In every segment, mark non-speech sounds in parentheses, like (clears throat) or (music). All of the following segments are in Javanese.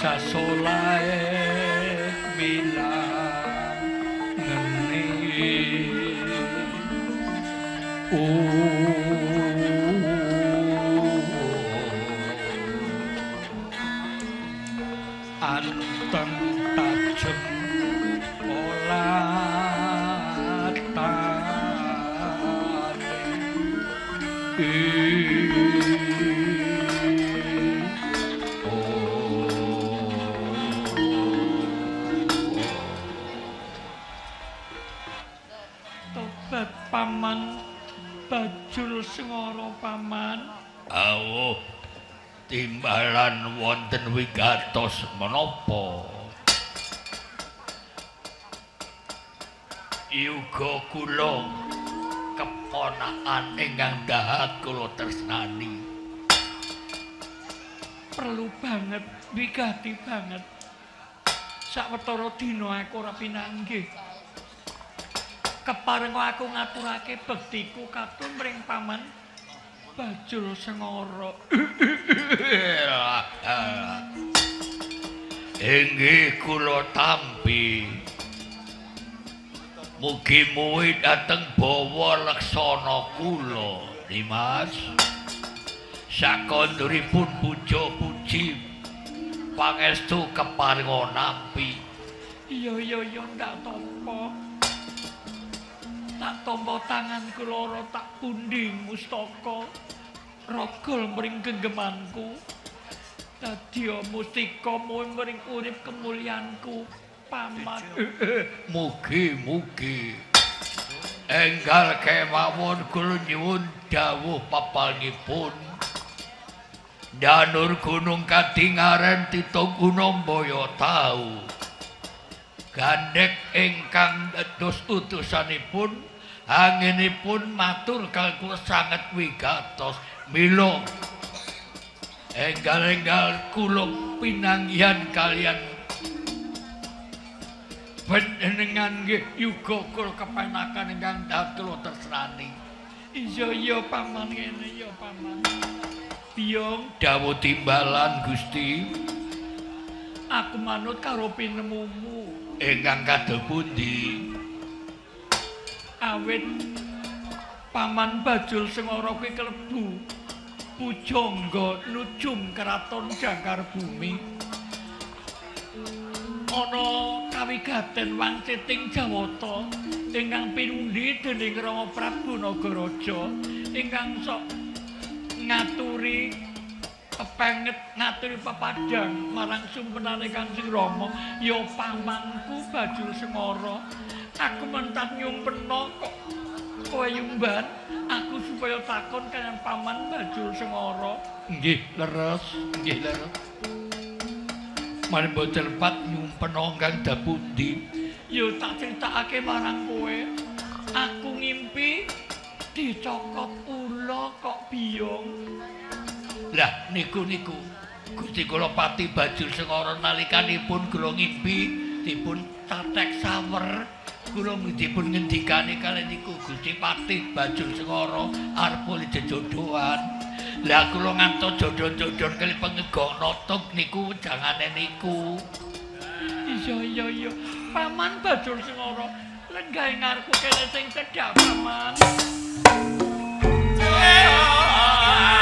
sasolae milang ngene Awuh timbalan wonten wigatos menapa? Yuga kula keponakan ingkang dahat kula tresnani. perlu banget wigati banget sawetara dina aku ora pinanggih kepareng aku ngaturake bektiku katun mring paman bajul sengara (clears throat) Inggih kula tampi. Mugi muwi dateng bawa leksana kula, Dimas. Sakonduripun puja puji pangestu keparinga nampi. iya iya iya ndak tampa tak tampa tanganku loro tak punding mustaka rogol mring genggemanku. Dadi mustika muwi mring urip kemulyanku paman. Mugi-mugi enggal kemawon kula nyuwun dawuh papalipun. Danur Gunung Kadingaren Titung Gunombaya tau. Gandhek ingkang dados utusanipun anginipun matur kalkula sanget wigatos. Mila enggal-enggal kula pinanggihan kalian. Panjenengan nggih yuga kula kepenakan ingkang dados tresnani. iya iya paman ngene iya paman. Biong Dawuh timbalan Gusti. Aku manut karo pinemumu ingkang kadel pundi? awit paman bajul sengara kuwi klebu pujangga nujum keraton Jangkar Bumi ana kawigaten wangciting Jawata ingkang pinundi dening Rama Prabu Nagaraja ingkang sok ngaturi pepenget ngaturi pepadang marang sumpenane Kanjeng Rama ya pamanku bajul sengara aku mentat nyumpena kok kowe yumban aku supaya takon kalian paman bajul sengara Nggih, leres, nggih leres. Mari boten pat nyumpena kang dapundi. ya tak critakake marang kowe aku ngimpi dicokot ula kok biyong Lah niku niku Gusti kula pati bajul sengara nalikanipun kula ngimpi dipun tatek sawer. Kula dipun ngendikane kali niku Gusti pati bajul sengara arep oleh jejodohan lah kula ngantos jodon-jodon kali pengegok notok niku jangane niku. Iya iya iya. Paman Bajul Sengara lenggah ngarepku kene sing cedhak paman. Gandane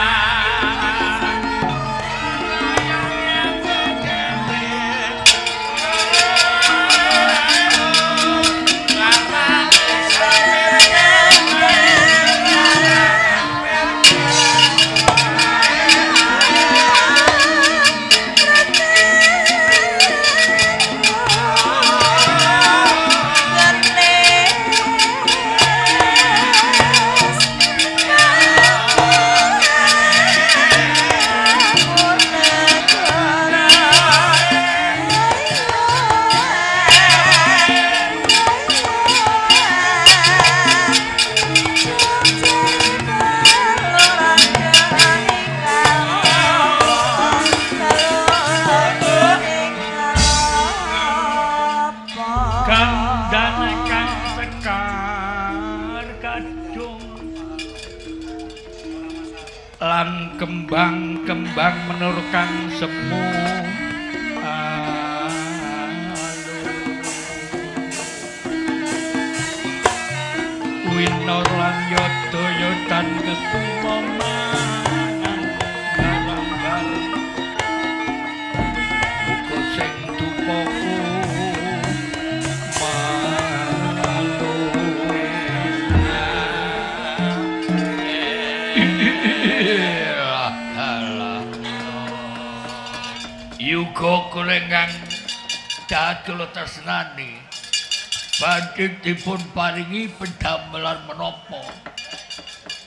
badhe dipun paringi pendamelan menapa?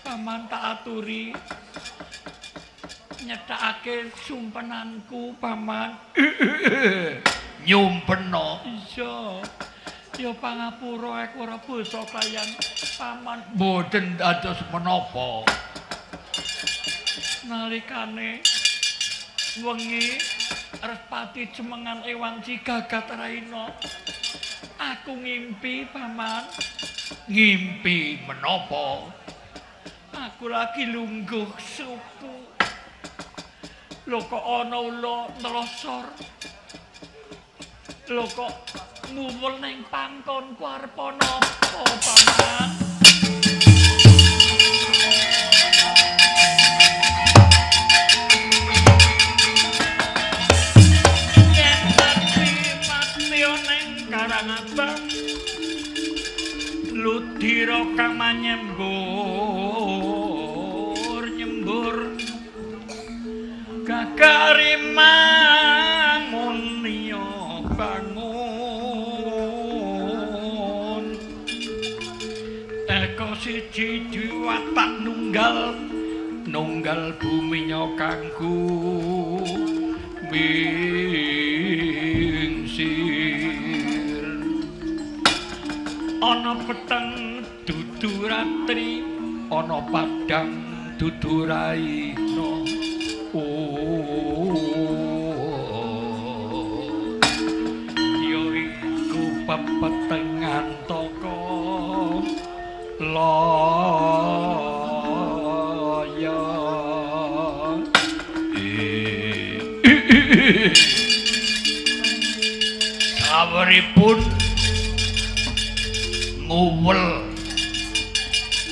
Paman tak aturi. Nyethakake sumpenanku paman. (coughs) Nyumpena iya. Ya pangapura ek ora basa kayan paman. Boten dados menapa? Nalikane wengi Respati cemengan ewan cigagat raina aku ngimpi paman. Ngimpi menapa? Aku lagi lungguh suku. Lho kok ana ula nlosor lho kok nguwul ning pangkonku arep ana apa paman kang manyembur nyembur. Gagarimangun liya bangun. Eko siji diwatak nunggal nunggal bumi kanggo mingsir ana ratri padang dudu raina oh. Yo iku pepetengan toko loyo. Saweripun nguwel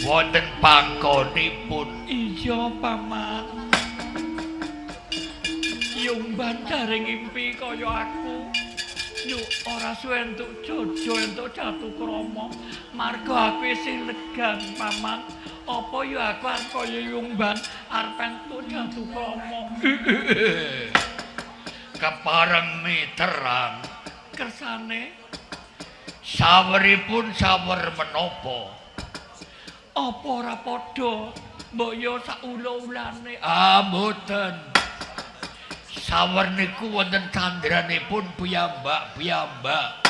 wonten panggonipun iya paman. Yung bandare ngimpi kaya aku. Yuk ora suwe entuk jojo entuk jatuh kromo marga aku sing legan paman. Apa yo aku arep kaya yungban arep entuk jatuh kromo (laughs) kepareng miterang. Kersane? Saweripun sawer menapa apa ora padha? Mbok yo sak ula-ulane. Ah mboten. Sawer niku wonten candranipun piyambak-piyambak.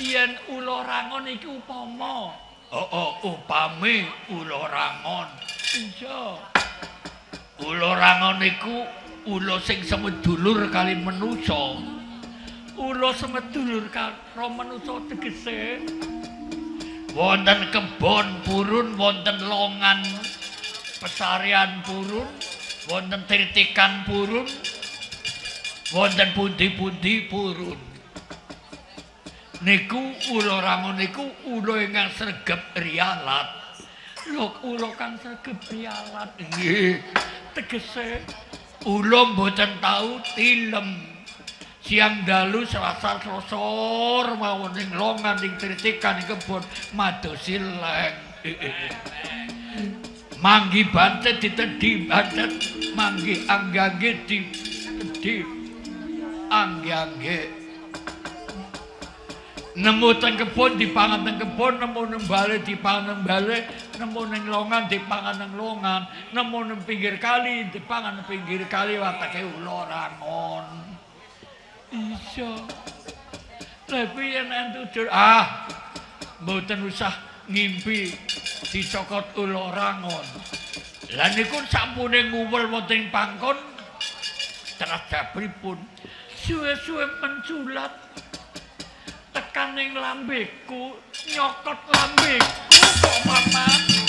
Yen ula rangon iki upama. Oh, oh upami ula rangon. Iya. Ula rangon niku ula sing semedulur kali manusa ula semedulur karo manusa tegese wonten kebon purun wonten longan pesarian purun wonten tritikan purun wonten pundi-pundi purun. Niku ula rangon niku ula ingkang sregep rialat. Lho ula kang sregep rialat. Nggih, Tegese ula mboten tau tilem. Siang dalu selasa sosor mawon ning longan ing tritikan ing kebon madosi leng. Manggi bantet ditedhi bantet, manggi angge-angge ditedhi angge-angge. Nemu teng kebon dipangan teng kebon, nemu nang bale dipangan nang bale, nemu ning longan dipangan nang longan, nemu nang pinggir kali dipangan nang pinggir kali watake ula rangon. Iso. Lah piye nek tudur Ah, mboten usah ngimpi dicokot ula rangon. Lah niku sampune nguwel wonten pangkon terus pripun? suwe-suwe menculat tekan ning lambeku, nyokot lambeku kok paman.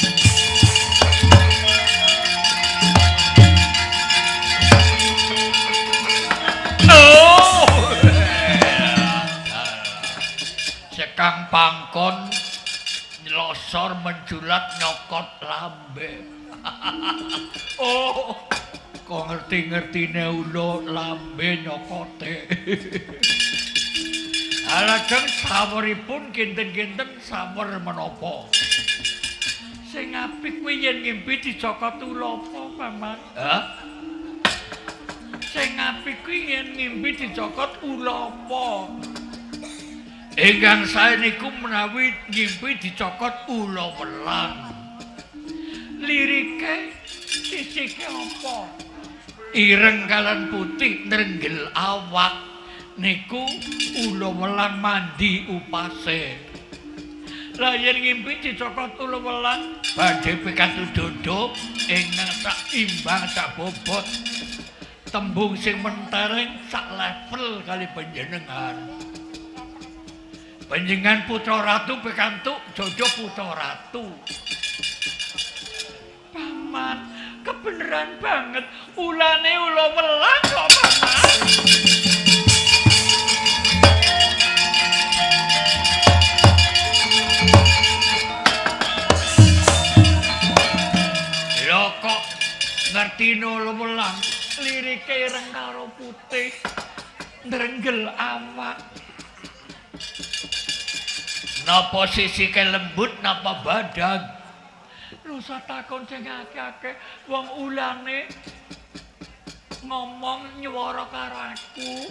Sekang pangkon nyelosor menjulat nyokot lambe. (laughs) oh, kok ngerti-ngertine ulo lambe nyokote. (laughs) Alajeng saweripun kinten-kinten sawer menapa? Sing apik kuwi yen ngimpi dicokot ula apa, paman? Hah? Sing apik kuwi yen ngimpi dicokot ula apa? Ingkang sae niku menawi ngimpi dicokot ula welang. Lirike sisike apa? ireng kalan putih nrenggel awak niku ula welang mandi upase Lah yen ngimpi dicokot ula welang, badhe pikantu dodo ingkang sak imbang sak bobot tembung sing mentereng sak level kali panjenengan panjenengan putra ratu pikantuk jojo putra ratu paman, kebeneran banget ulane ula welang kok, paman. lho kok ngerti ula welang Lirike ireng karo putih, ndrenggel awak. Napa sisike lembut napa badan Lho satakon sing akeh-akeh wong ulane ngomong nyuwara karo aku.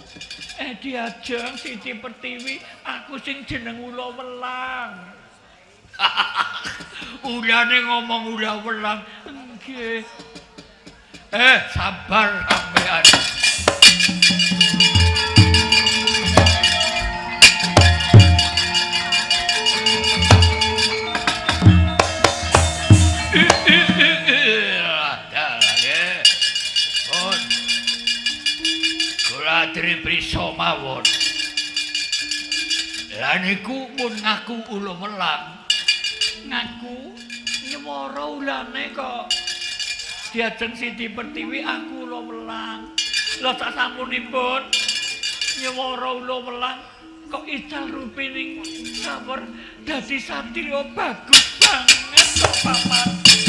Eh diajeng Siti Pertiwi, aku sing jeneng ula welang. (laughs) ulane ngomong ula welang Nggih. eh sabar sampean Kula atri prisa mawon. Lah niku mun ngaku ula welang. ngaku nyuwara ulane kok diajeng Siti Pertiwi aku ula welang. Lah sak sampunipun nyuwara ula welang kok ical rupining sawer dadi satria bagus banget kok paman.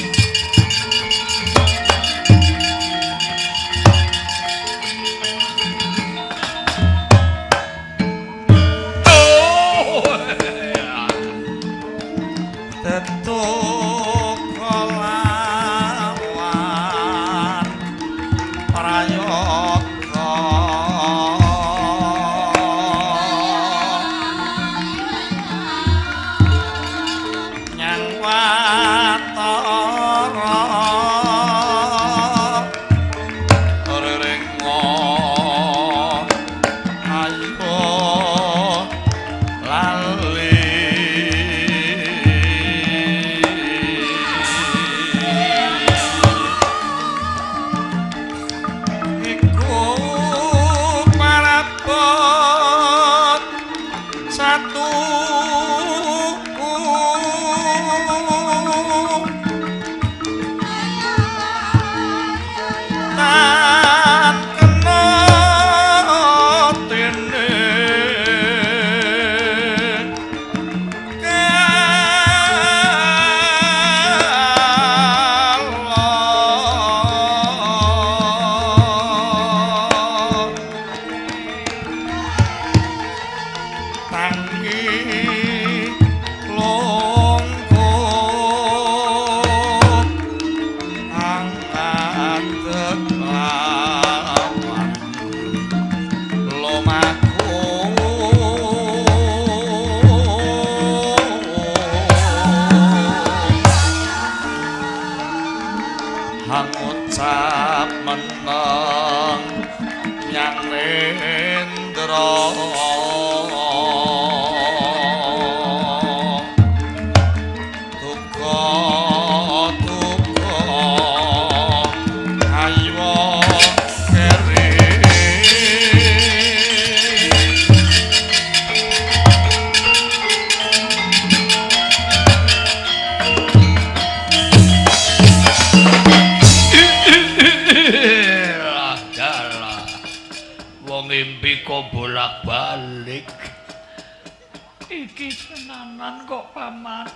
Paman.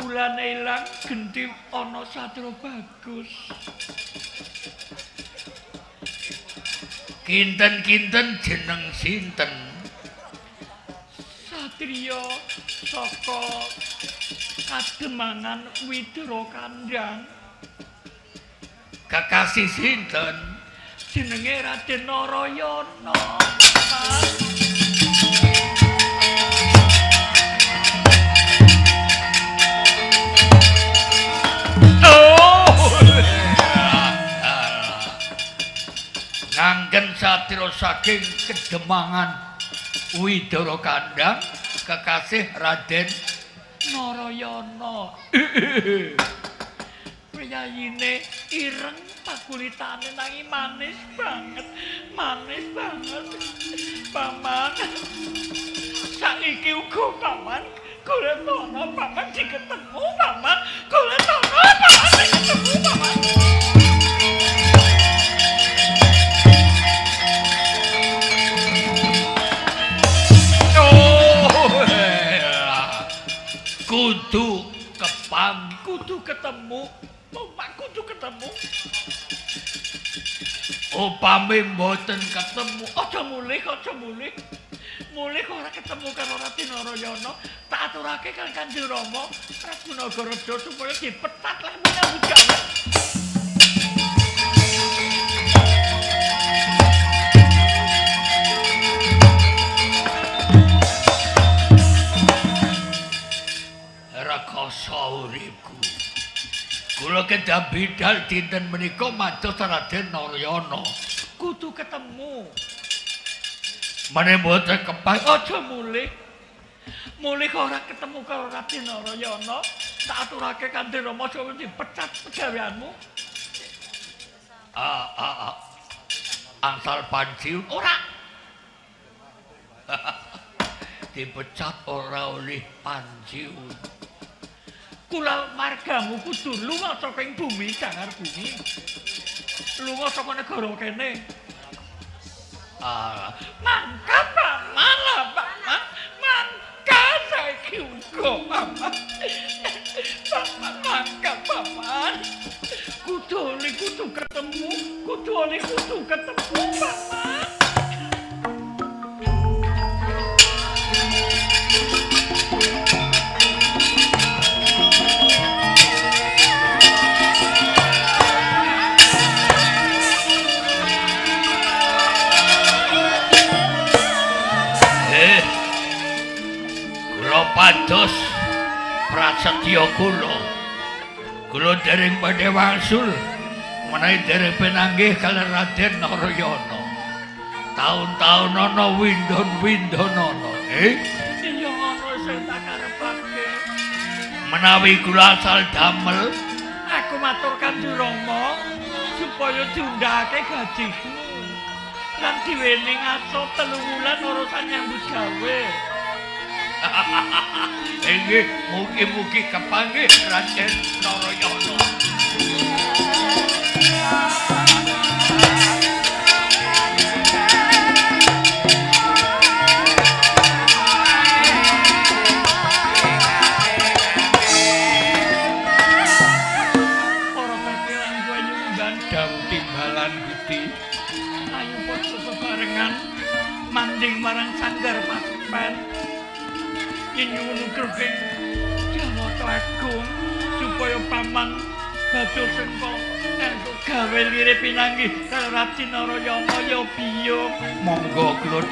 Bulan ilang genti ana satru bagus. kinten-kinten jeneng sinten Satrio saka Kademangan Widra Kandang kekasih sinten jenenge Raden Narayana. Nganggen satiro saking kedemangan Widoro Kandang kekasih Raden Narayana. (laughs) Priyayine ireng pakulitane nanging manis banget. Manis banget. Paman. Saiki uga paman golek tono paman diketemu paman. Golek tono paman diketemu paman. Kudu kepang Kudu ketemu. Paman kudu ketemu. upami mboten ketemu Aja mulih, aja mulih. Mulih ora ketemu karo Rati Narayana, tak aturake kan Kanjeng Rama Prabu Nagaraja supaya dipetat lah menyambut gawe. Kula kedah bidal dinten menika mados Raden Narayana Kudu ketemu. meneh mboten kepang Aja mulih. Mulih ora ketemu karo Rati Narayana, tak aturake Kanjeng Rama supaya dipecat pegaweanmu. ah, ah, ah. angsal panci Ora (laughs) dipecat ora oleh panciun kula margamu kudu lunga saka bumi dangar bumi. Lunga saka negara kene. ah, Mangka paman lah paman. Mangka saiki uga paman. Paman mangka paman. Kudu oli kudu ketemu, kudu oli kudu ketemu paman. Pados prasetya kula kula dereng badhe wangsul menawi dereng penanggih kaliyan Raden Narayana taun-taun ana windon-windonana eh Iya ngono sing tak karepake. menawi kula asal damel Aku matur Kanjeng Rama supaya diundhake gajiku. Lan diweni ngaso telu wulan urusan nyambut gawe. (laughs) inggih mugi-mugi kepanggih Raden bebarengan manding marang sanggar Pasupen. Nyuwun grogeng Jawata Agung supaya paman Badur Sengko gawe lirip pinanggih karo Rati Narayana ya biyung. monggo kula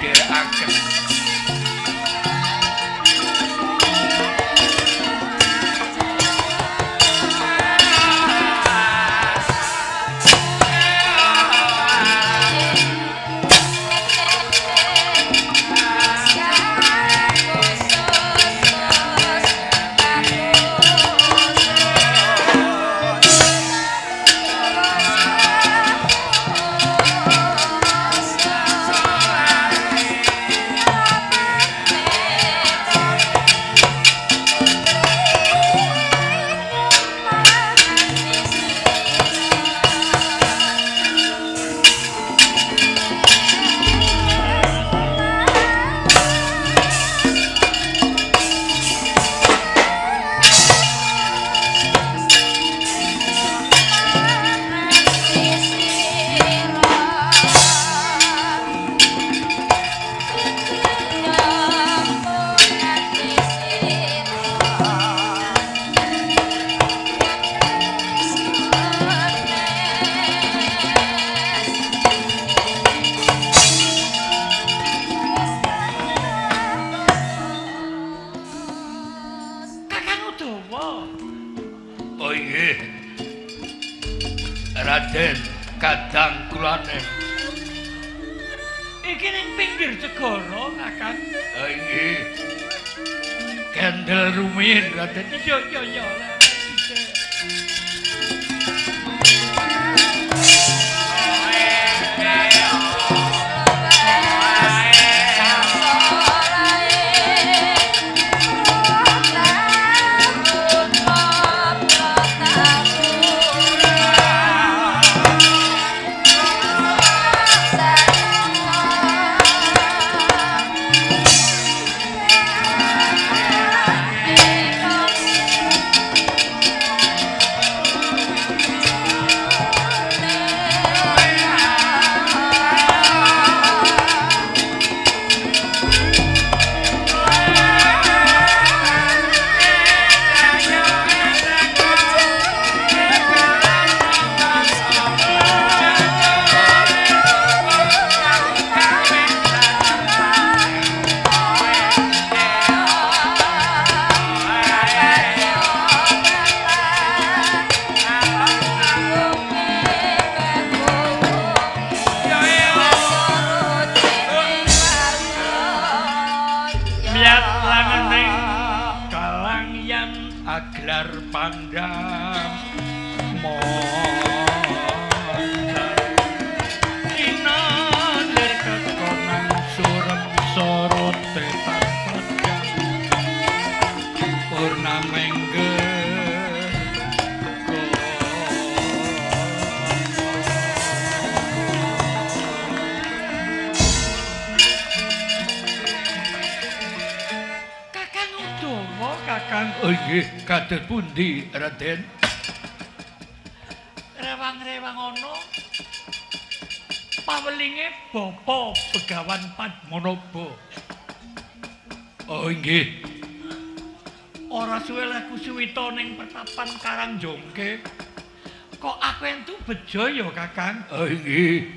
Kakang? Oh nggih.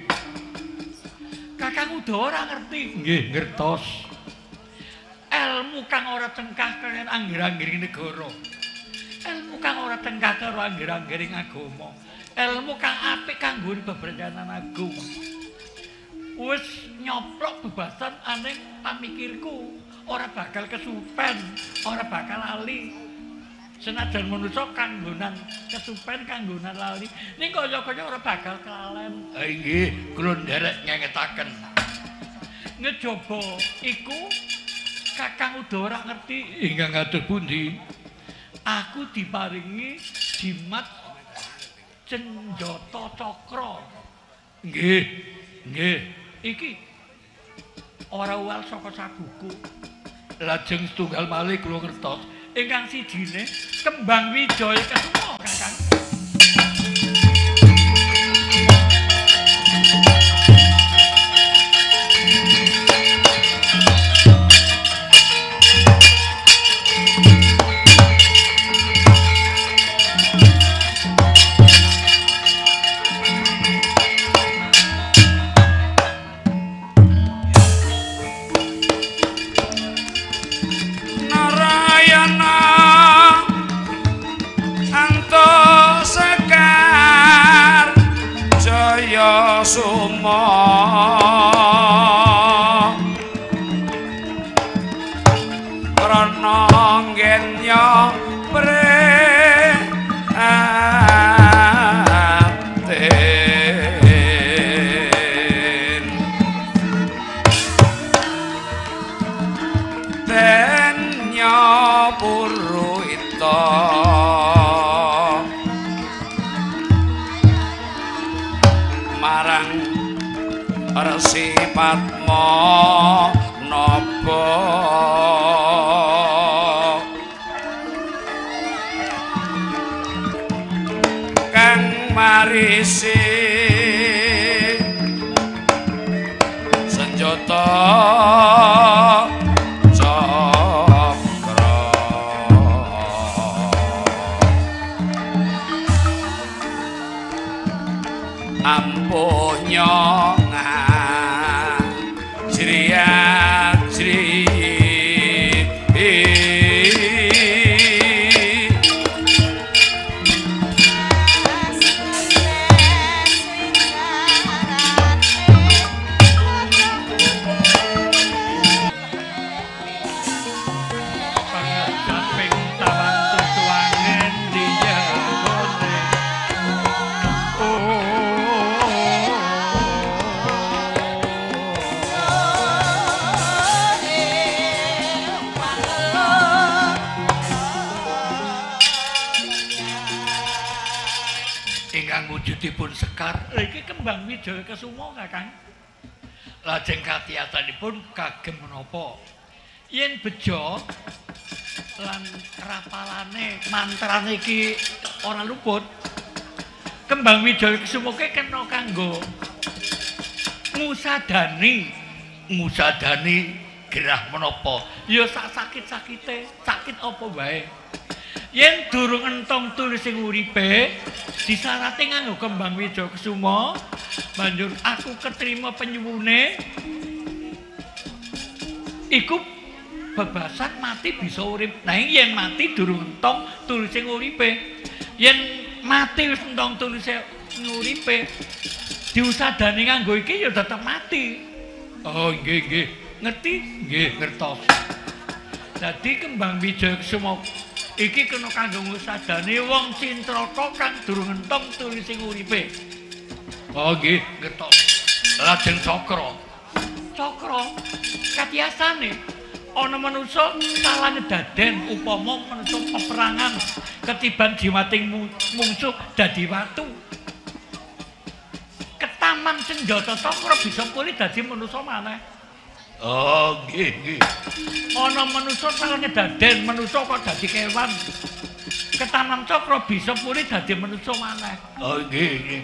Kakang Udawa ora ngerti Nggih, ngertos. ilmu kang ora tengkah kalian anggir-anggiring negara. Ilmu kang ora tengkah karo anggir-anggiring agama. Ilmu kang apik kanggo bebrayanan agung. Wis nyoplok bebasan aning pamikirku, ora bakal kesupen, ora bakal lali. Senajan manusa kanggonan kesupen kanggonan lali, ning kaya-kaya ora bakal kelalen. Oh nggih, kula nderek ngengetaken. Ngejaba iku Kakang Udawa ora ngerti Ingkang kados pundi? aku diparingi jimat Cenjata Cakra. Nggih, nggih. Iki ora uwal saka sabuku. Lajeng setunggal malih kula ngertos. Ingkang sijine Kembang Wijaya Kesuma, Kakang. Senjata katiyatanipun kagem menapa? Yen bejo lan rapalane mantrane iki ora luput. Kembang Wijaya Kesuma ki kena kanggo ngusadani Ngusadani gerah menapa? ya sak sakit-sakite, sakit apa wae. Yen durung entong tulising uripe, disarate nganggo kembang Wijaya Kesuma, banjur aku ketrima penyuwune iku bebasan mati bisa urip. Nah, yen mati durung entong tulising uripe. Yen mati wis entong tulising uripe, diusadani nganggo iki ya tetep mati. Oh, nggih nggih. Ngerti? Nggih, ngertos. Dadi kembang Wijaya Kesuma iki kena kanggo ngusadani wong Cintraka kang durung entong tulising uripe. Oh, nggih, ngertos. Lajeng cakra. Cakra katiyasane ana manusa salane daden upama manusa peperangan ketiban jiwating mu- mungsuh dadi watu. Ketaman senjata cakra bisa pulih dadi manusa maneh. Oh, nggih nggih. ana manusa salane daden, manusa kok dadi kewan. Ketaman cakra bisa pulih dadi manusa maneh. Oh, nggih nggih.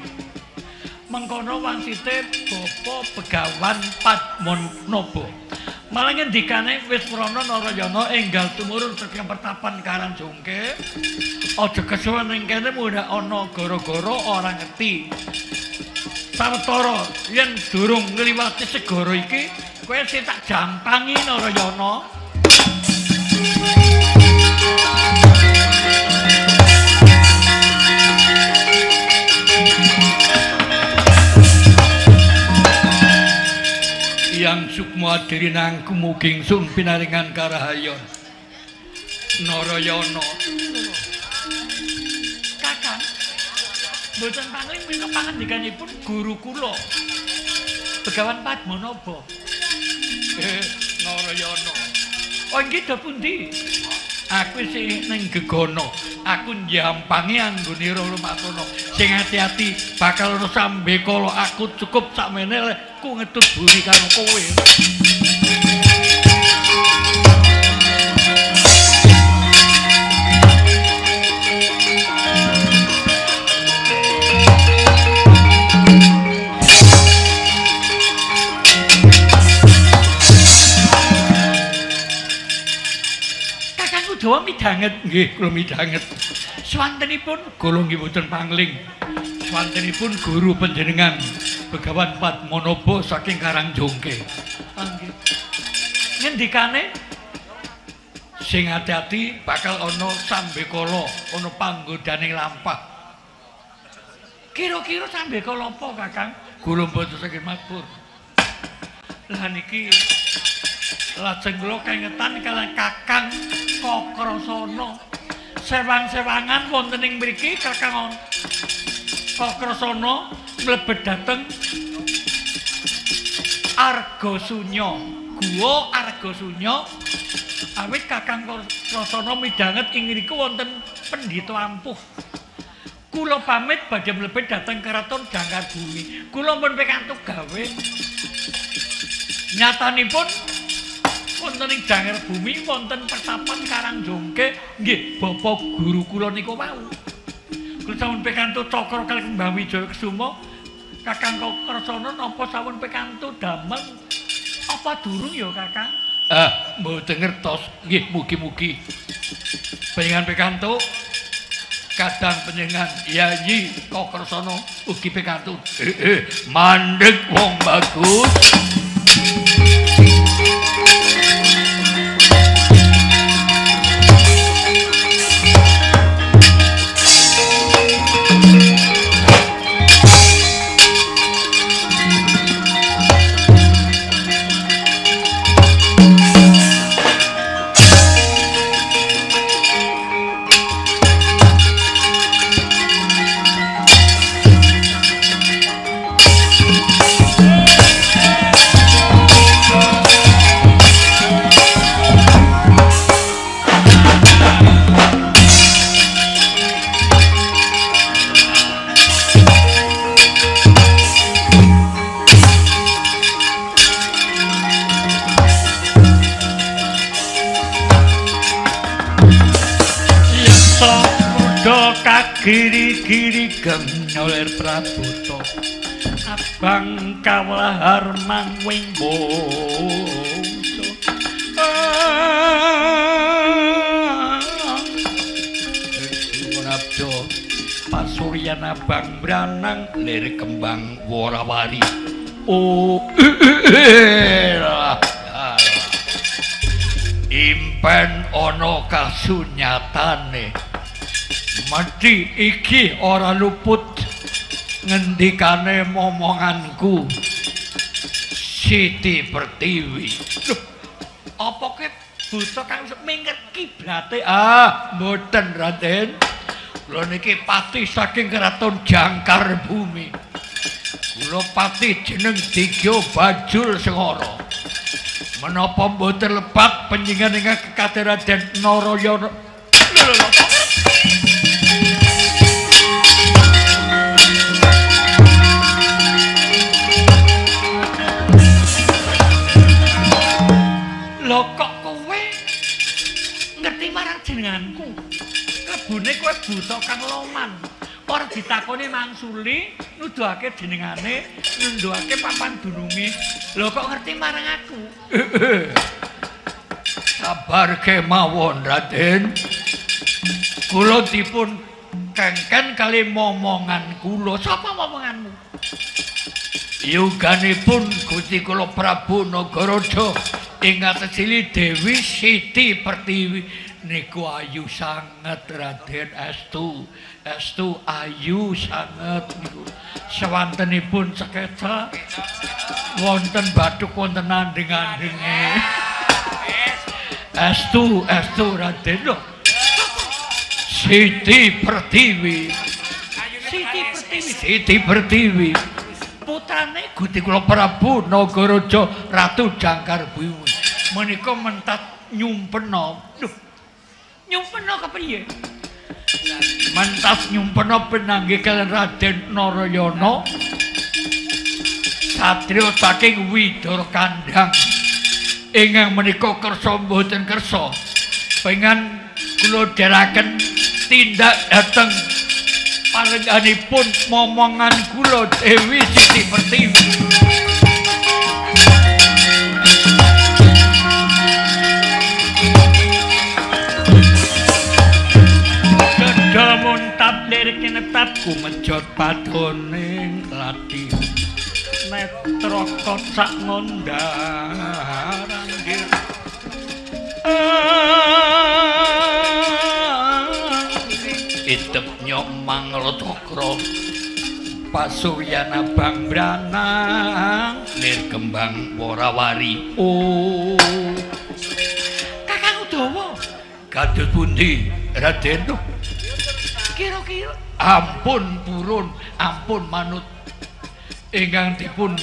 Mengkono wangsite Bapa Begawan Padmanaba. Malah ngendikane wis prana Narayana enggal tumurun saking pertapan Karang Jongke. Aja kesuwen ning kene mudah ana gara-gara ora ngerti. Sawetara yen durung ngliwati segara iki, kowe sing tak jampangi Narayana. Yang sukmo adiri nang kumuging sun pinaringan karahayon. Narayana. Kakang, mboten pangling menika pangandikanipun guru kula. Begawan Padmanaba. Eh, Narayana. Oh nggih do pundi? Aku sing ning gegono. Aku njampangi anggone Roro Matono. Sing ati-ati bakal ana sambe kala aku cukup sakmene ku ngetut buri karo kowe. Udawa midanget. Nggih, kula midhanget. Swantenipun Kula nggih boten pangling. Swantenipun guru panjenengan Begawan Padmanaba saking Karangjongke. ah, nggih. Ngendikane Sing ati-ati bakal ana sambe kala ana panggodaning lampah. kira-kira sampe kala apa Kakang? Kula mboten saking mabur. Lah niki lajeng kula kengetan kalian Kakang Kokrasana. Sewang-sewangan wonten ing mriki Kakang Kokrasana mlebet dhateng Argasunya. Guwa Argasunya awit Kakang Kokrasana midhanget ing mriku wonten pendhita ampuh. Kula pamit badhe mlebet dhateng Keraton Jangkar Bumi. Kula pun pikantuk gawe nyatanipun wonten ing Jangkar Bumi wonten pertapan Karangjongke nggih bapa guru kula niku wau. Kula sampun pikantuk cakra kali Mbah Wijaya Kesuma Kakang Kokrasana napa sampun pikantuk damel apa durung ya Kakang? Ah, mboten ngertos. Nggih, mugi-mugi. Panjenengan pikantuk kadang panjenengan Yayi Kokrasana ugi pikantuk. Eh, eh, mandeg wong bagus. Abang kawlahar mangwing bongso Abdo pasuryan abang branang lir kembang warawari oh impen ana kasunyatane mati iki ora luput ngendikane momonganku Siti Pertiwi. Loh, apa ke buta kang mingkir kiblate? Ah mboten Raden. Kula niki pati saking keraton Jangkar Bumi. Kula pati jeneng Digyo Bajul Sengara. Menapa mboten lepat panjenengan ingkang kekate Raden Narayana Kebune kowe buta kang loman. Ora ditakoni mangsuli, nuduhake jenengane, nunduhake papan dununge. Lho kok ngerti marang aku? (laughs) Sabar kemawon, Raden. Kula dipun kengken kali momongan kula. Sapa momonganmu? Yuganipun Gusti kula Prabu Nagaraja ingkang sesili Dewi Siti Pertiwi niku ayu sanget Raden Estu. Estu ayu sanget niku. Sawantenipun sekeca wonten bathuk wonten anding-andinge. Estu, Estu Raden. Lho, Siti Pertiwi. Siti Pertiwi, Siti Pertiwi. Putrane Gusti kula Prabu Nagaraja Ratu Jangkar Bumi. Menika mentat nyumpena. Lho. Nyumpena kepriye? Mentas nyumpena pinanggih kalian Raden Narayana. Satrio saking Widor Kandang. Ingkang menika kersa mboten kersa. Pengen kula deraken tindak dhateng palengganipun momongan kula Dewi Siti Pertiwi. Kumejot padoning lati. Netra kocak ngondaran dir. Itep nyomang lotokro Pasuryana bang branang Lir kembang warawari Oh Kakang Udawa Kadut pundi Raden Kira-kira Ampun purun Ampun manut Ingkang dipun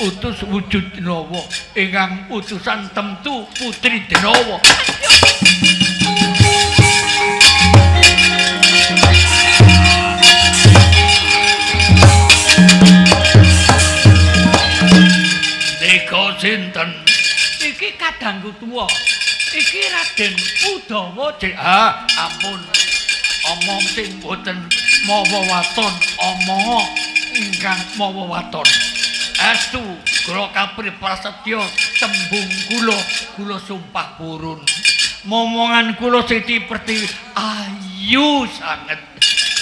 utus wujud Denowo Ingkang utusan temtu putri Denowo Nika sinten? Iki kadangku tuwa. Iki Raden Udawa. Ah, ampun. Omong sing boten mawa waton, omong ingkang mawa waton. Astu kula kapri prasetya tembung kula kula sumpah purun. Momongan kula Siti Pertiwi ayu sanget.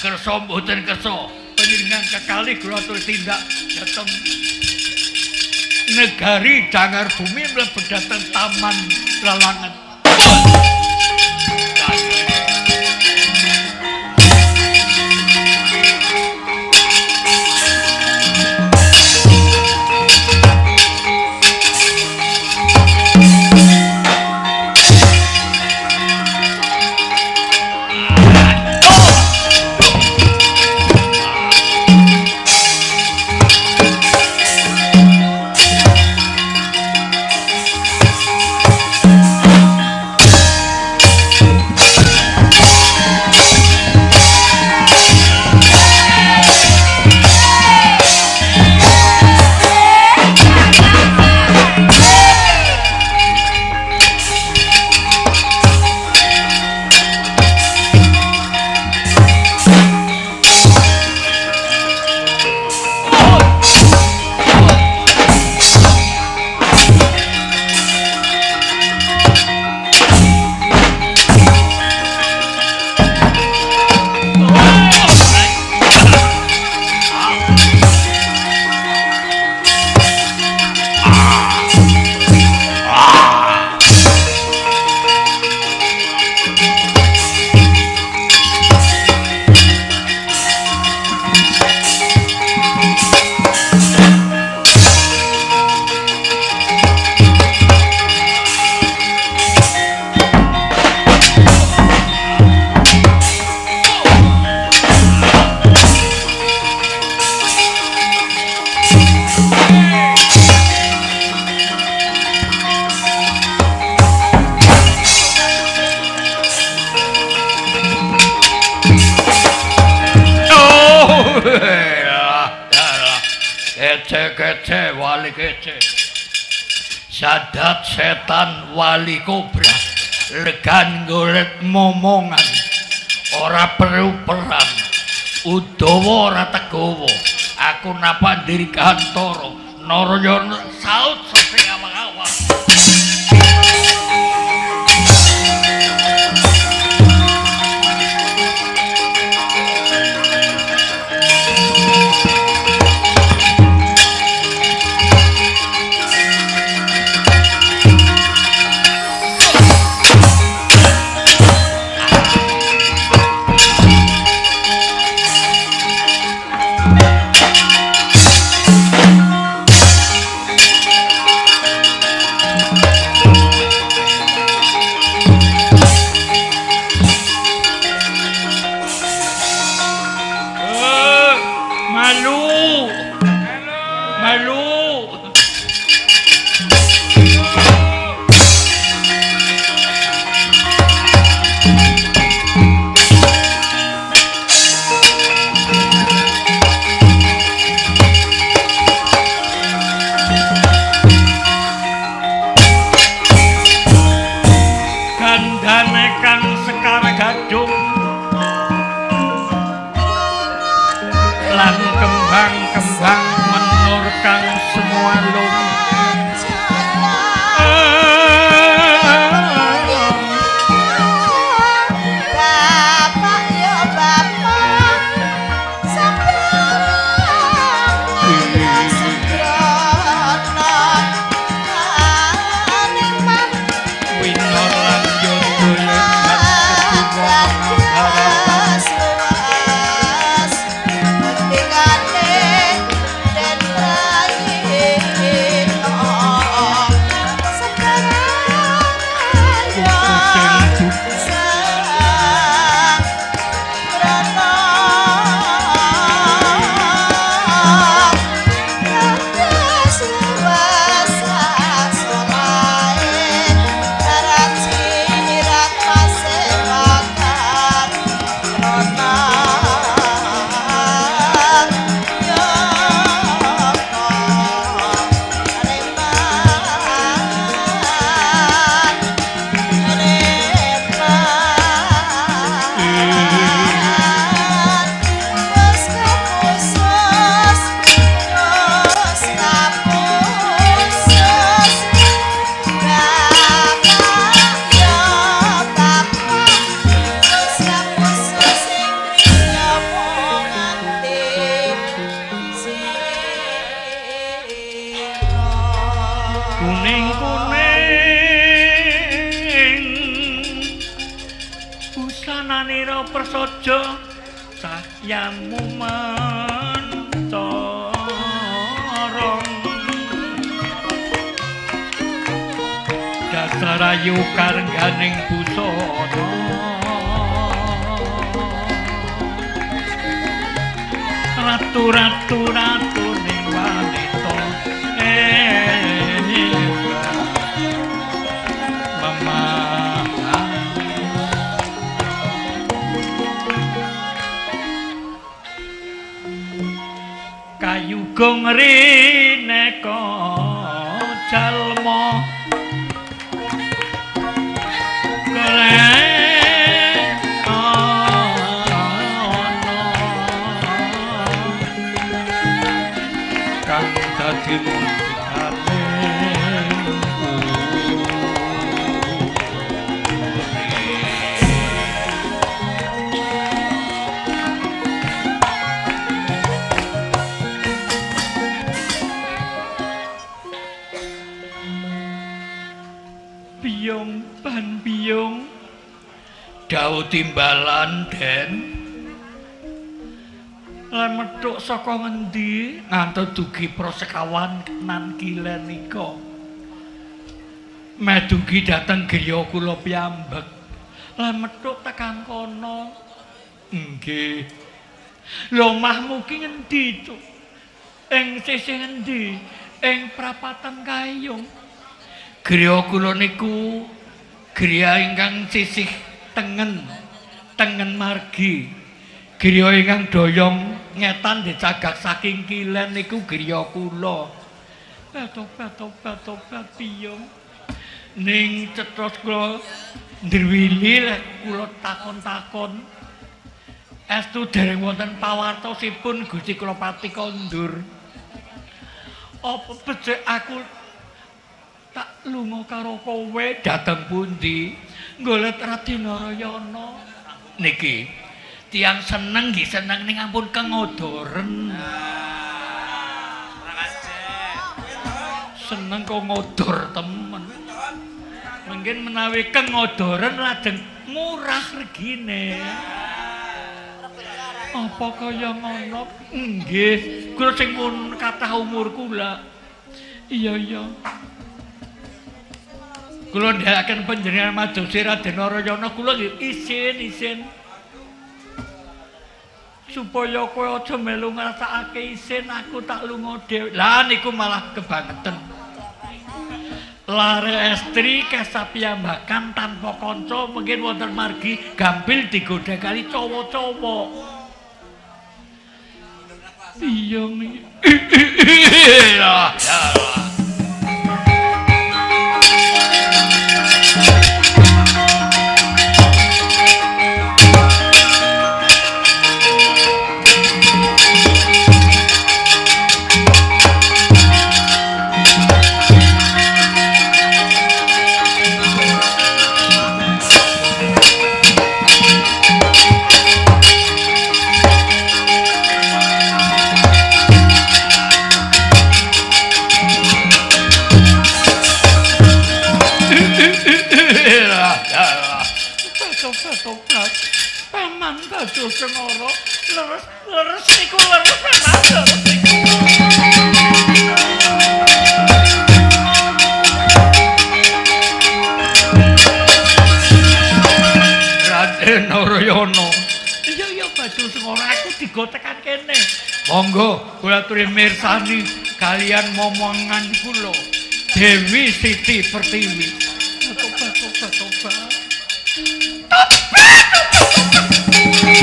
Kersa mboten kersa panjenengan kekalih kula atur tindak dhateng negari Jangar Bumi mlebet dhateng taman lalangan. Napa ndiri kantoro narayana ngantos dugi prosekawan nan kilen nika. medugi dateng griya kula piyambek lan metuk tekan kono. Nggih. Lho omahmu ki ngendi cuk ing sisih ngendi? Ing prapatan kayung? Griya kula niku griya ingkang sisih tengen, tengen margi. griya ingkang doyong ngetan dicagak saking kilen niku griya kula. Tobat tobat tobat piyong. Ning cetros kula ndrwili lek kula takon-takon. Estu dereng wonten pawartosipun Gusti kula pati kondur. Apa becik aku tak lunga karo kowe dateng pundi golek Raden Narayana niki tiang seneng nggih seneng ning ampun kengodoren seneng kok ngodor temen. Mungkin menawi kengodoren lajeng murah regine. Apa kaya ngono? Nggih kula sing pun kathah umur kula iya iya. Kula ndhekaken panjenengan madosi Raden Narayana kula isin isin supaya kowe aja melu ngrasakake isin aku tak lunga dhewe. Lah niku malah kebangetan. Lare estri kesapiyambakan tanpa kanca mungkin wonten margi gampil digodha kali cowok-cowok. Iya nih. Ya, Baju Sengoro leres leres niku leres paman leres niku. Raden Narayana. Iya iya Baju Sengoro aku digotekan kene. Monggo kula aturi mirsani kalian momongan kula. Dewi Siti Pertiwi. Tobat, tobat, tobat. Merisani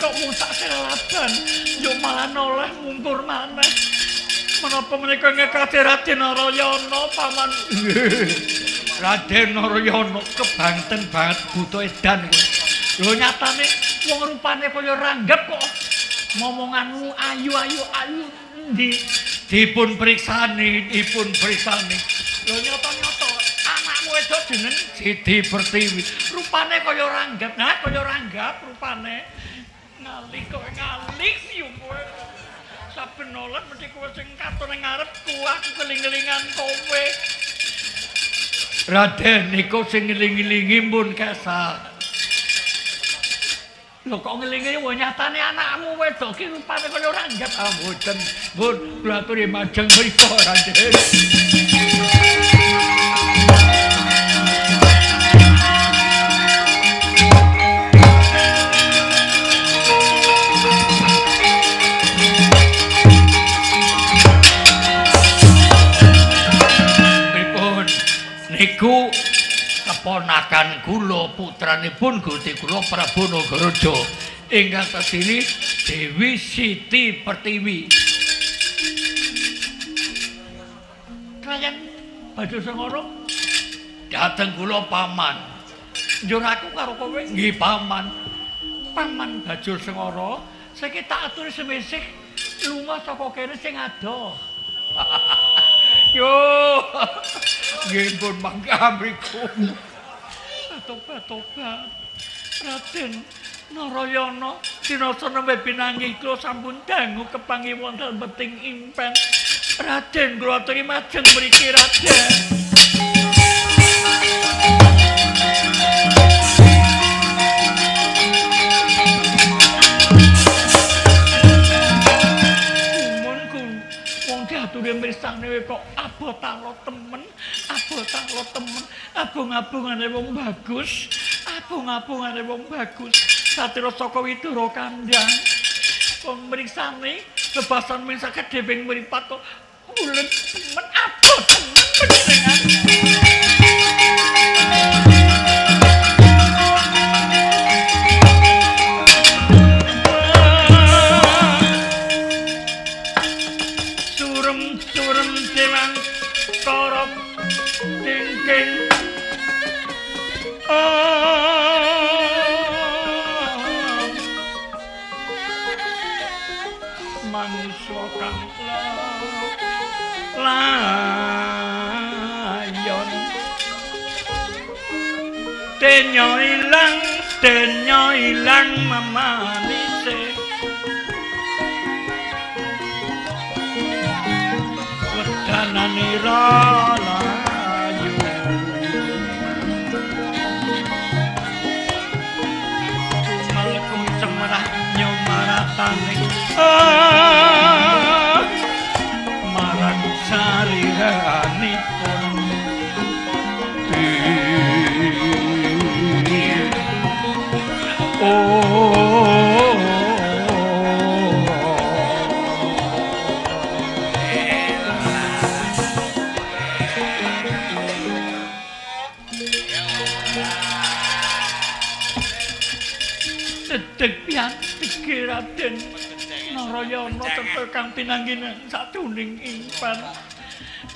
kok mutak selaban, yo malah noleh mungkur maneh. Menapa menika ngekate Raden Narayana paman? Raden Narayana kebanten banget buta edan kowe. Lho nyatane wong rupane kaya ranggep kok. Momonganmu ayu ayu ayu ndi dipun periksani, dipun periksani. Lho nyata-nyata anakmu wedok jeneng Siti Pertiwi. Rupane kaya ranggap, nah kaya ranggap rupane. Ngali kok ngali yo kowe. Saben noleh mesti kowe sing katon ning ngarepku, aku keling-kelingan kowe. Raden niku sing ngeling-elingi pun kesal. Lho kok ngelingi wae nyatane anakmu wedok ki rupane kaya ranggap. Ah mboten. Pun kula aturi majeng mriku Raden. Pripun? Niku keponakan kula putranipun Gusti kula Prabu Nagaraja ingkang sesini Dewi Siti Pertiwi. Kalian Baju Sengoro dateng kula paman. Njur aku karo kowe nggih paman. Paman Bajul Sengoro saiki tak aturi semisih lunga saka kene sing adoh. (laughs) Yo, nggih pun mangga mriku. Tobat, tobat. Raden Narayana sinasa nembe pinanggih kula sampun dangu kepangi wonten beting impen. Raden kula aturi majeng mriki Raden. Gumunku wong diaturi mirsane kok abotalo temen, abotalo temen, abung-abungane wong bagus, abung-abungane wong bagus. Satira saka Widara Kandang. Pemeriksane bebasan min saged debing mripat kok ulen temen denyo ilang mamanise. Wedanane layu. Kumalkung cemerah nyomaratane. Pikiraden Narayana tetel kang pinangginan satuning impan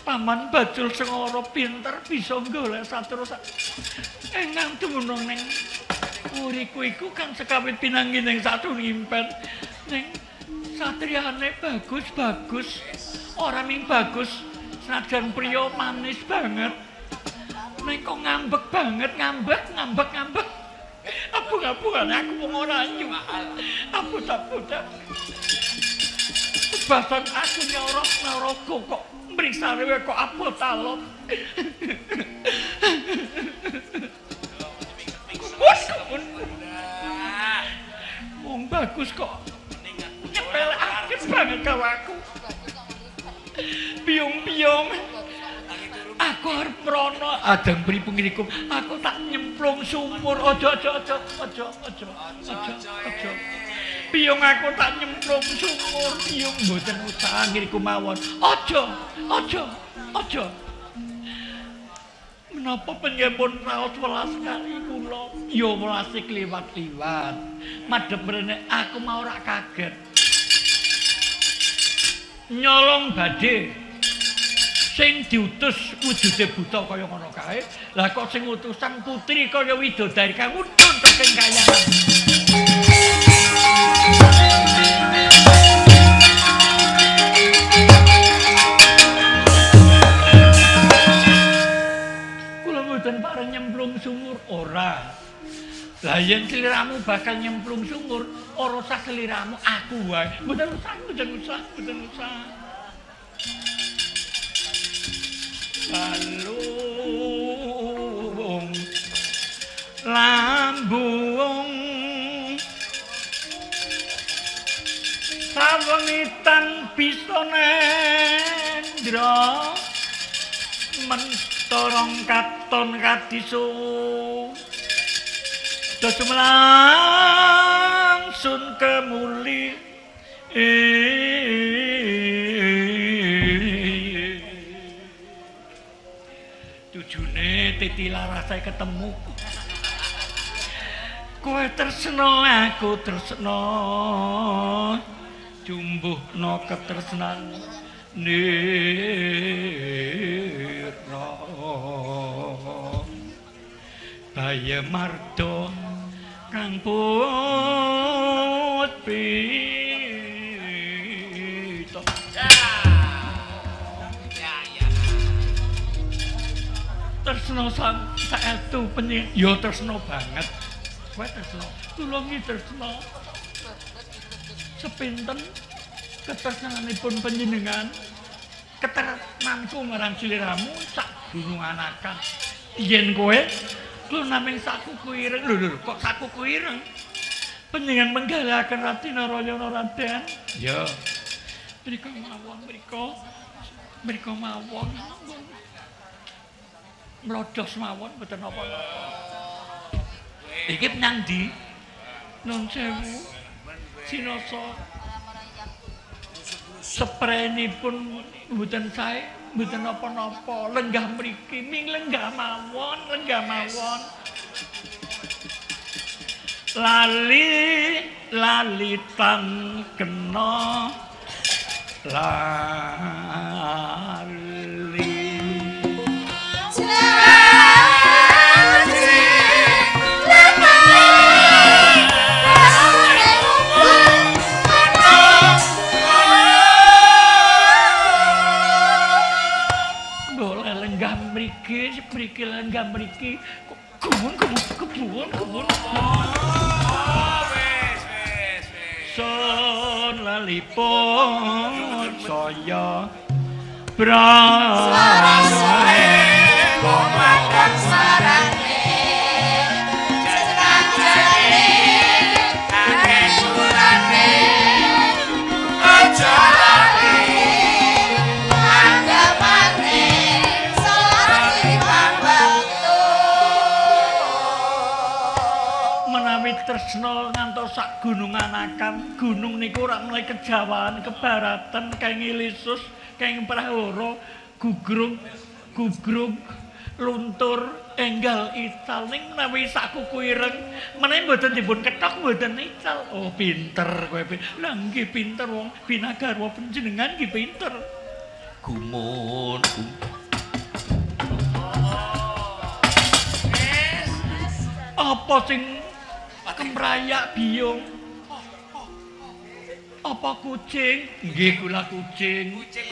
Paman Bajul Sengara pinter bisa golek saterus engang dumunung ning uriku iku kang sekawit pinanggining satuning impan ning satriyane bagus-bagus ora ming bagus senajan priya manis banget. Ning kok ngambek banget ngambek ngambek ngambek abung-abungan aku mau ora ayu abut-abut basan aku nyorok norogo kok. Mriksa rewe kok abot alot Wes kok Wong bagus kok. Nyepel akeh banget karo aku Biung-biung Aku arep adang pripun ngriku aku tak nyemplung sumur. Aja aja aja aja aja aja aja. Biung aku tak nyemplung sumur. Biung mboten usah ngriku mawon aja aja aja. Menapa penyempun raos welas kali kula? Ya welas kliwat-kliwat. Madhep mrene aku mau ora kaget. Nyolong badhe sing diutus wujude buta kaya ngono kae. Lah kok sing utusan putri kaya widodari kang udun. Kula mboten pareng nyemplung sumur ora. Lah yen sliramu bakal nyemplung sumur, ora usah sliramu aku wae. Mboten usah, mboten usah, mboten usah. Lambung Lambung. Sawengitan bisa nendra. Mentorong katon kadiso dos langsung kemuli. tujune titi larasai ketemu. Kowe tresno aku tresno. Jumbuh no ketresnan nira Baya mardo kang put Tresno sang saetu penying ya tresno banget. Kowe tresno tulungi tresno. Sepinten ketresnanipun panjenengan ketresnanku marang sliramu sak gunungan akan yen kowe lu naming sak kuku ireng lho lho kok sak kuku ireng? Panjenengan menggalaken Rati Narayana Raden. Ya. Mriko mawon mriko mriko mawon mlodos mawon mboten napa-napa iki nyang ndi? Nun sewu. Sinoso. Sprenipun mboten sae mboten napa-napa. Lenggah mriki ming lenggah mawon lenggah mawon. Lali lali tan kena. Lali mriki mriki lenggah mriki gumun gumun gumun gumun Oh, wis, wis, wis. sun lalipun saya brasane sak gunungan akan gunung niku ora mulai kejawaan kebaratan kenging lisus kenging prahara gugrung gugrung luntur enggal ical. Ning menawi sak kuku ireng menawi mboten dipun ketok mboten ical. Oh pinter kowe lah nggih pinter wong. Binagarwa panjenengan nggih pinter. Gumun gumun apa sing kemrayak biung apa kucing? Nggih kula kucing. Kucing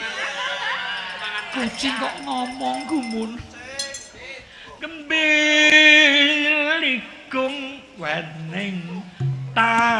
kucing kok ngomong gumun. Gembilikum wening tawa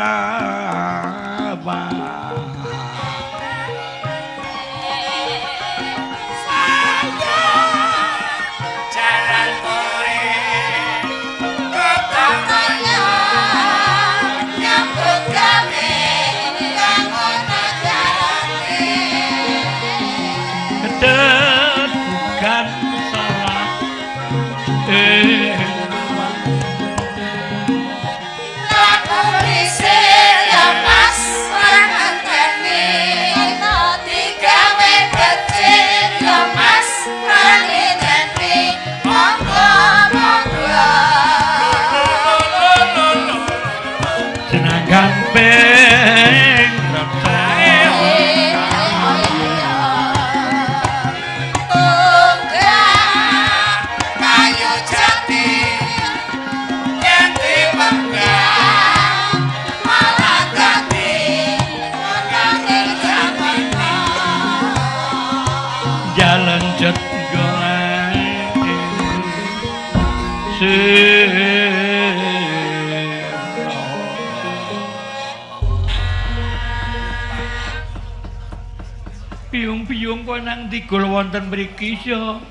Digol wonten mriki ya.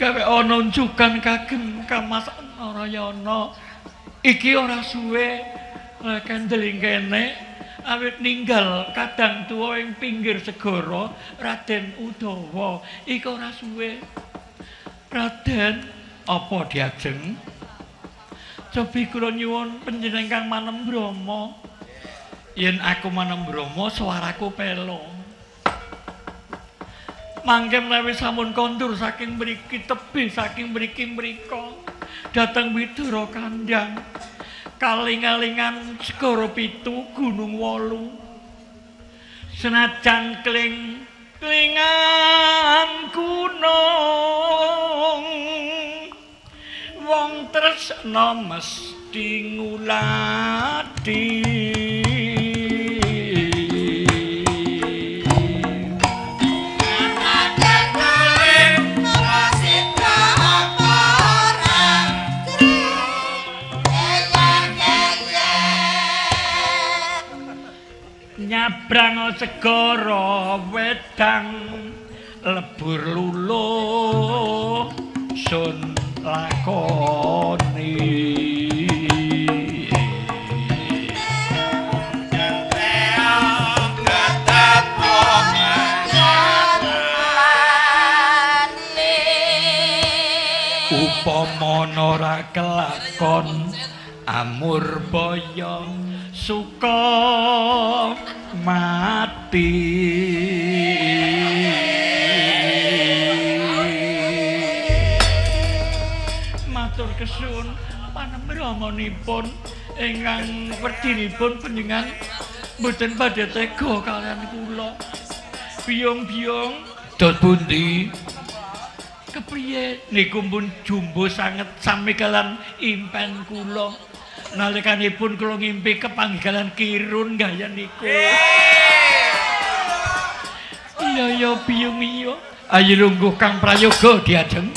Gawe ana unjukan kagem Kamas Narayana. Iki ora suwe kendeling kene awit ninggal kadang tuwa ing pinggir segara Raden Udawa. Iki ora suwe. Raden, apa diajeng? Cobi kula nyuwun panjenengan Manem Brahma. Yen aku Manem Brahma swaraku pelo. Mangke menawi sampun kondur saking mriki tebih saking mriki mrika dhateng Widara Kandang. Kaling-alingan segara pitu Gunung Wolu. Senajan kling klingan gunung wong tresna mesti ngulati nyabrang segara wedang lebur luluh sun lakoni. Upama ora kelakon amur baya suka mati. Matur kesun panembramanipun ingkang wedinipun panjenengan mboten badhe tega kalian kula. Biyong-biyong. Dot pundi? Kepriye niku pun jumbo sanget sami kalian impen kula nalikanipun kula ngimpi kepanggilan kirun gaya niku iya iya biyung iya. Ayo lungguh kang prayoga diajeng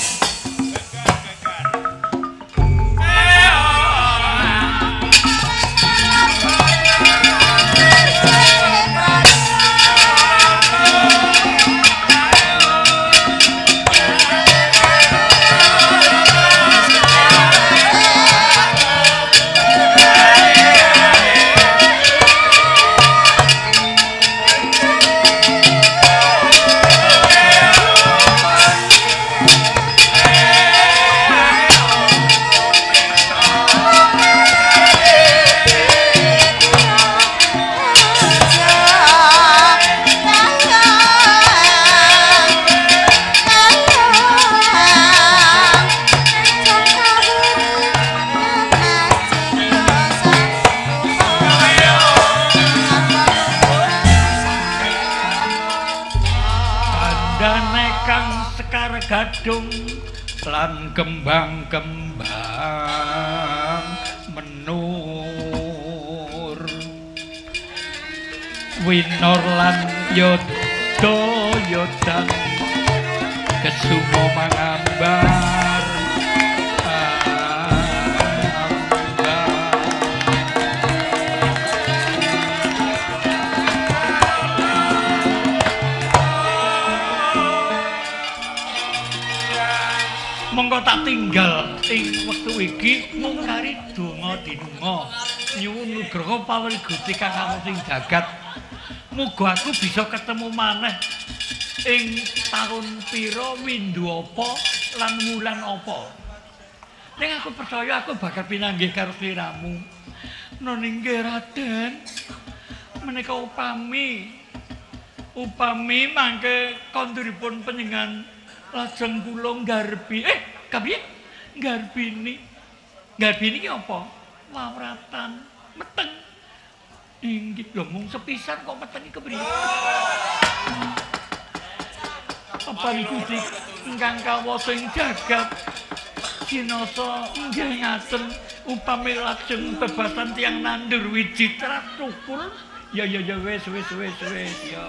gadung lan kembang-kembang menur. Winor lan yodha yodan kesumo mangambar tak tinggal ing wektu iki mung kari donga dinunga. Nyuwun nugraha pawri Gusti Kang sing jagat. Muga aku bisa ketemu maneh ing taun pira windu apa lan wulan apa. Ning aku percaya aku bakal pinanggih karo sliramu. Noninggih Raden menika upami upami mangke konturipun panjenengan lajeng kula nggarbi eh kapiye nggarbini nggarbini ki apa? Wawratan meteng. Inggih lho mung sepisan kok meteng iki kepriye? Papan Gusti ingkang kawasa ing jagat kinasa inggih ngaten. Upami lajeng bebasan tiang nandur wiji tukul ya ya ya wis wis wis wis ya.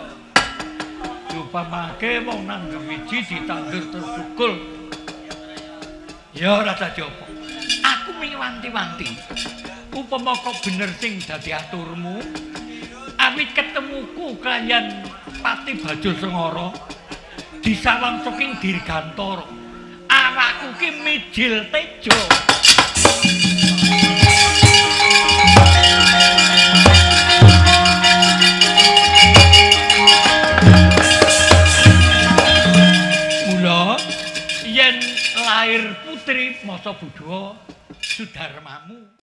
Upamake wong nandur wiji ditandur tersukul ya ora dadi apa aku ming wanti-wanti upama kok bener sing dadi aturmu? Awit ketemuku kalian Pati Bajul Sengara di sawang saking dirgantara. Awakku ki mijil tejo masa budha sudarmamu